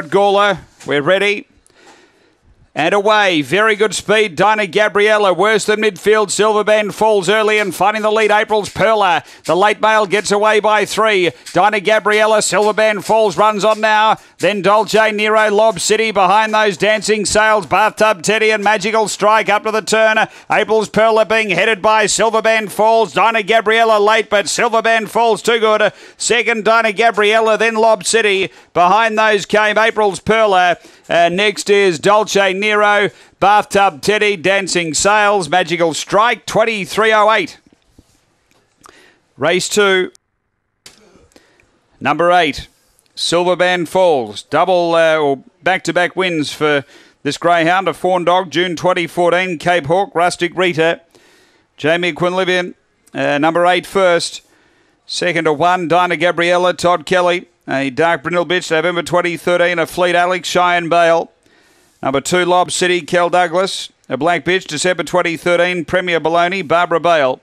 at Gawler. We're ready. And away, very good speed. Dinah Gabriella, worse than midfield. Silverband falls early and finding the lead. April's Perla. The late mail gets away by three. Dinah Gabriella, Silverband falls, runs on now. Then Dolce Nero, Lob City behind those dancing sails. Bathtub Teddy and Magical Strike up to the turn. April's Perla being headed by Silverband falls. Dinah Gabriella late, but Silverband falls too good. Second, Dinah Gabriella, then Lob City. Behind those came April's Perla. Uh, next is Dolce Nero, Bathtub Teddy, Dancing Sails, Magical Strike, 2308. Race two. Number eight, Silverband Falls. Double uh, or back to back wins for this greyhound. A fawn dog, June 2014, Cape Hawk, Rustic Rita. Jamie Quinlivian, uh, number eight first. Second to one, Dinah Gabriella, Todd Kelly. A dark brindle bitch, November 2013. A Fleet Alex, Cheyenne Bale. Number two, Lob City, Kel Douglas. A black bitch, December 2013. Premier Baloney, Barbara Bale.